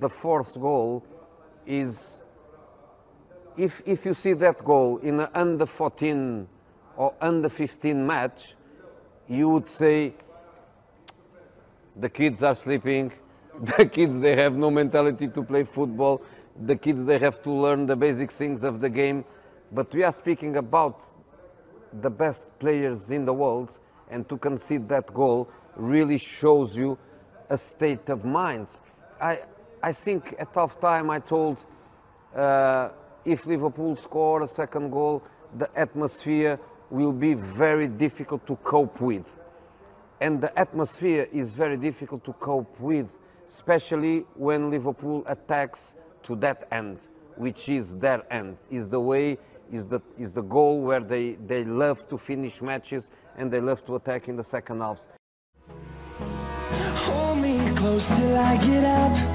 the fourth goal is if, if you see that goal in an under 14 or under 15 match, you would say the kids are sleeping, the kids they have no mentality to play football, the kids they have to learn the basic things of the game. But we are speaking about the best players in the world, and to concede that goal really shows you a state of mind. I, I think at half time I told uh, if Liverpool score a second goal, the atmosphere will be very difficult to cope with. And the atmosphere is very difficult to cope with, especially when Liverpool attacks to that end, which is their end, is the way, is the, is the goal where they, they love to finish matches and they love to attack in the second halves. Hold me close till I get up.